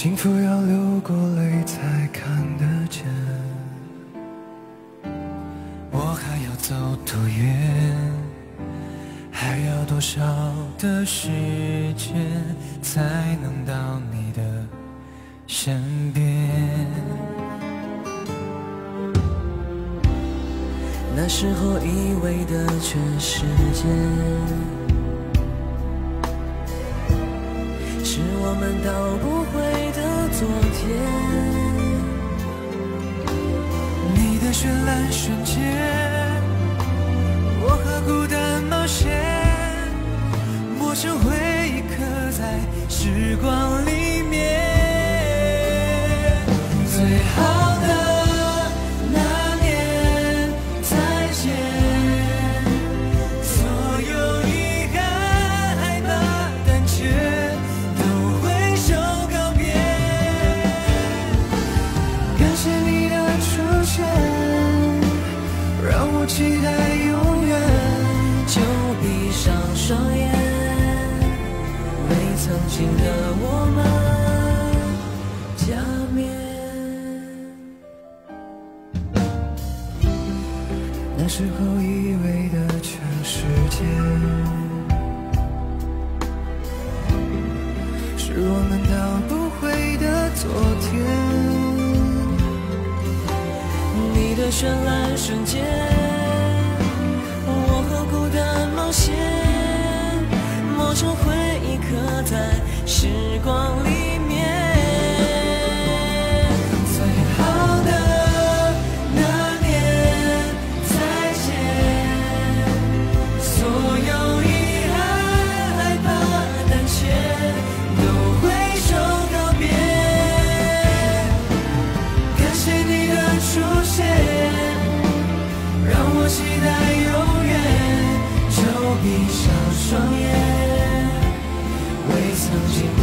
幸福要流过泪才看得见，我还要走多远？还要多少的时间才能到你的身边？那时候以为的全世界，是我们到不时光里我们加冕。那时候以为的全世界，是我们到不回的昨天。你的绚烂瞬间，期待永远。就闭上双眼，为曾经的